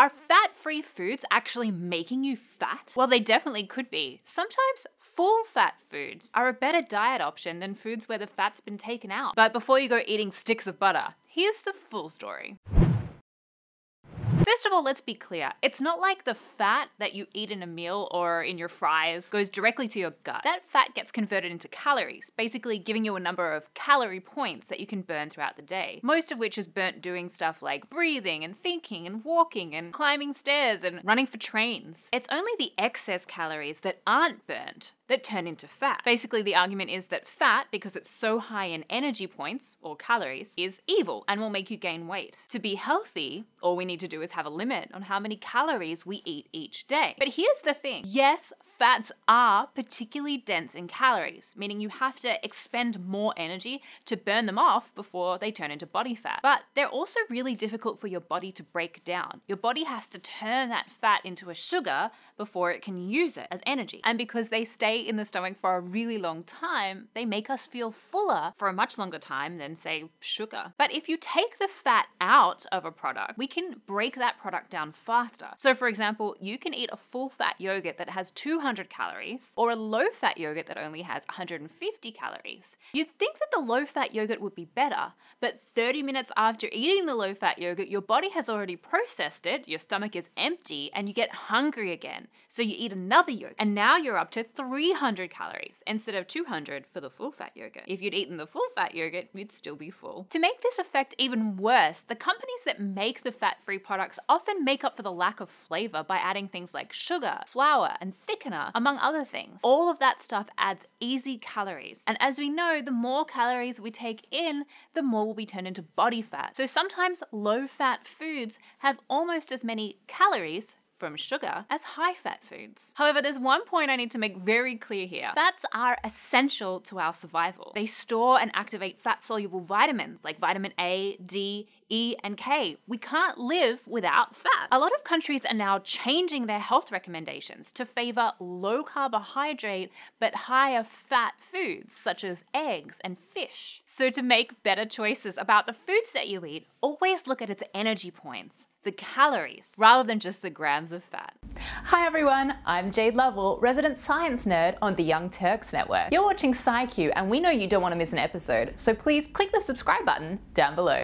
Are fat-free foods actually making you fat? Well, they definitely could be. Sometimes full fat foods are a better diet option than foods where the fat's been taken out. But before you go eating sticks of butter, here's the full story. First of all, let's be clear. It's not like the fat that you eat in a meal or in your fries goes directly to your gut. That fat gets converted into calories, basically giving you a number of calorie points that you can burn throughout the day. Most of which is burnt doing stuff like breathing and thinking and walking and climbing stairs and running for trains. It's only the excess calories that aren't burnt that turn into fat. Basically, the argument is that fat, because it's so high in energy points or calories, is evil and will make you gain weight. To be healthy, all we need to do is have a limit on how many calories we eat each day. But here's the thing yes, fats are particularly dense in calories, meaning you have to expend more energy to burn them off before they turn into body fat. But they're also really difficult for your body to break down. Your body has to turn that fat into a sugar before it can use it as energy. And because they stay in the stomach for a really long time, they make us feel fuller for a much longer time than, say, sugar. But if you take the fat out of a product, we can break that product down faster. So, for example, you can eat a full fat yogurt that has 200 calories or a low fat yogurt that only has 150 calories. You'd think that the low fat yogurt would be better, but 30 minutes after eating the low fat yogurt, your body has already processed it, your stomach is empty, and you get hungry again. So you eat another yogurt, and now you're up to 300 300 calories instead of 200 for the full fat yogurt. If you'd eaten the full fat yogurt, you'd still be full. To make this effect even worse, the companies that make the fat free products often make up for the lack of flavor by adding things like sugar, flour, and thickener, among other things. All of that stuff adds easy calories. And as we know, the more calories we take in, the more will be turned into body fat. So sometimes low fat foods have almost as many calories from sugar as high fat foods. However, there's one point I need to make very clear here. Fats are essential to our survival. They store and activate fat soluble vitamins like vitamin A, D, E, and K. We can't live without fat. A lot of countries are now changing their health recommendations to favor low carbohydrate but higher fat foods such as eggs and fish. So, to make better choices about the foods that you eat, always look at its energy points the calories rather than just the grams of fat. Hi everyone, I'm Jade Lovell, resident science nerd on the Young Turks Network. You're watching SciQ and we know you don't want to miss an episode, so please click the subscribe button down below.